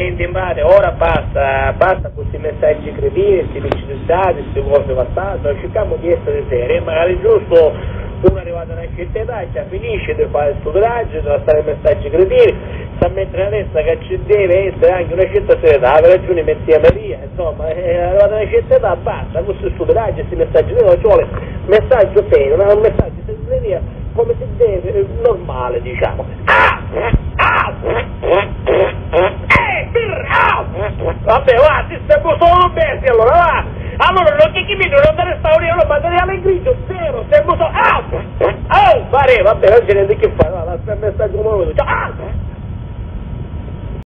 Mbate, ora basta, basta questi messaggi cretini, questi licenziati, queste cose passate, cerchiamo di essere seri, magari giusto uno arrivato a una età, già finisce di fare il stupidaggio, di stare messaggi cretini, sta mettere in testa che ci deve essere anche una certa serietà, per ragione mettiamo via, insomma, è arrivato a una certa età, basta, questo stupidaggio, questi messaggi cretini, ci vuole messaggio serio, un messaggio di cretini come si deve, eh, normale diciamo. Hombre, va, se puso hombre, cielo, va. Ah, no, no, que mi no te restauré, lo mandé de alegría, cero, se puso, ah, ah, pare, va, pero el gerente que fue,